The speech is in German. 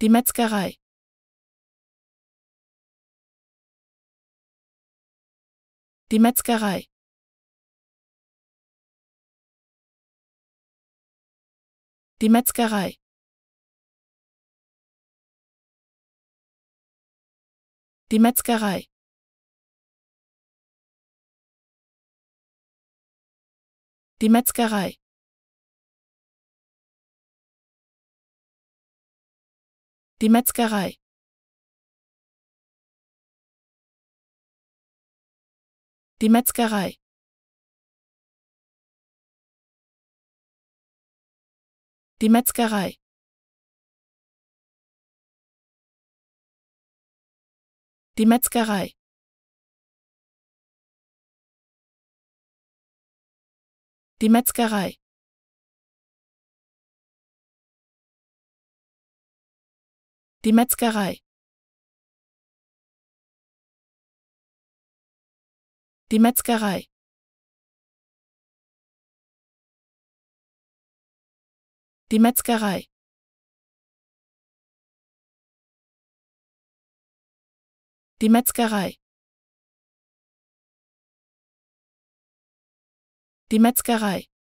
Die Metzgerei. Die Metzgerei. Die Metzgerei. Die Metzgerei. Die Metzgerei. Die Metzgerei. Die Metzgerei. Die Metzgerei. Die Metzgerei. Die Metzgerei. Die Metzgerei. Die Metzgerei. Die Metzgerei. Die Metzgerei. Die Metzgerei.